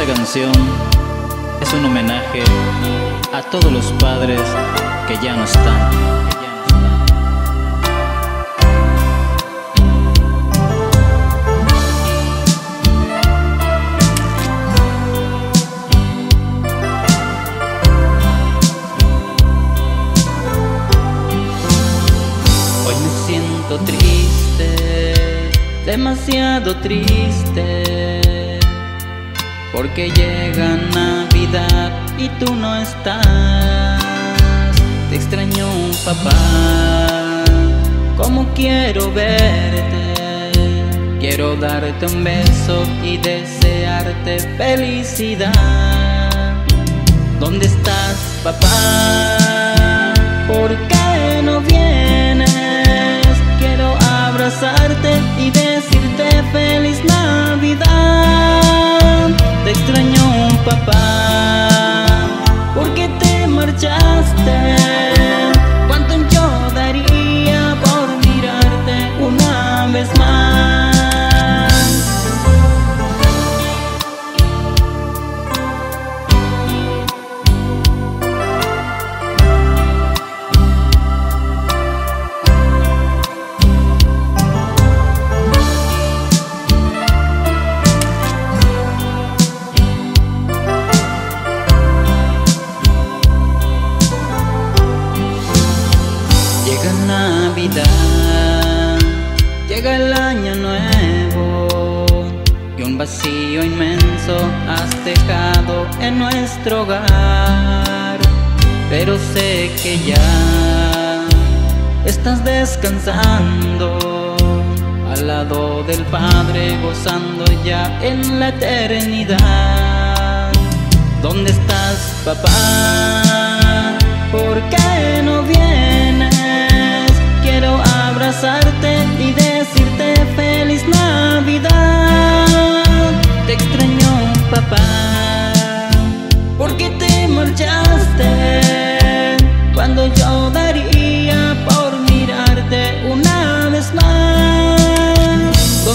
Esta canción es un homenaje a todos los padres que ya no están. Hoy me siento triste, demasiado triste, porque llega Navidad y tú no estás. Te extraño, papá, como quiero verte. Quiero darte un beso y desearte felicidad. ¿Dónde estás, papá? ¿Por qué no vienes? Quiero abrazarte y decirte feliz Navidad. Llega el año nuevo y un vacío inmenso has dejado en nuestro hogar. Pero sé que ya estás descansando al lado del Padre, gozando ya en la eternidad. ¿Dónde estás, papá?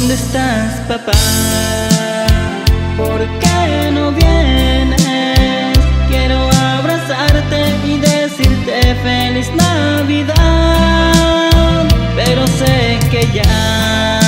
¿Dónde estás, papá? ¿Por qué no vienes? Quiero abrazarte y decirte feliz Navidad, pero sé que ya